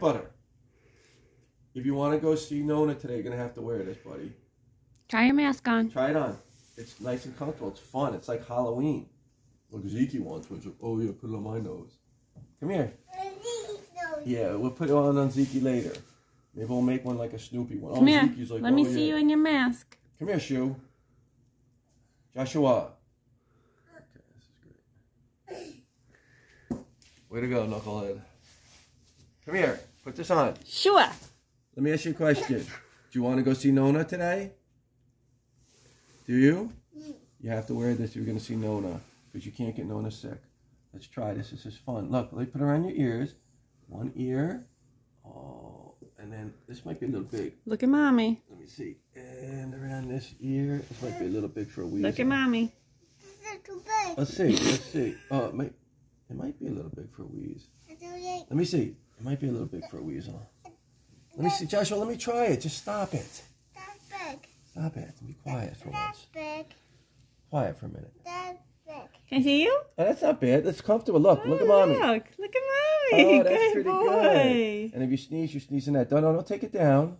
butter. If you want to go see Nona today, you're going to have to wear this, buddy. Try your mask on. Try it on. It's nice and comfortable. It's fun. It's like Halloween. Look, Zeke wants one. Oh, yeah, put it on my nose. Come here. Yeah, we'll put it on on Zeke later. Maybe we'll make one like a Snoopy one. Come oh, here. Like, Let me oh, see you in your mask. Come here, Shu. Joshua. Okay, this is great. Way to go, Knucklehead. Come here. Put this on. Sure. Let me ask you a question. Do you want to go see Nona today? Do you? You have to wear this if you're going to see Nona because you can't get Nona sick. Let's try this. This is fun. Look, let me put it around your ears. One ear. Oh, and then this might be a little big. Look at mommy. Let me see. And around this ear. This might be a little big for a weasel. Look at mommy. Let's see. Let's see. Oh, it might, it might be a little big for a wheeze. Let me see. It might be a little big for a weasel. Let me see. Joshua, let me try it. Just stop it. That's big. Stop it. Be quiet for once. big. Quiet for a minute. That's big. Can I see you? Oh, that's not bad. That's comfortable. Look. Look at oh, mommy. Look. Look at mommy. Oh, that's good pretty boy. good. And if you sneeze, you're sneezing that. No, no, don't take it down.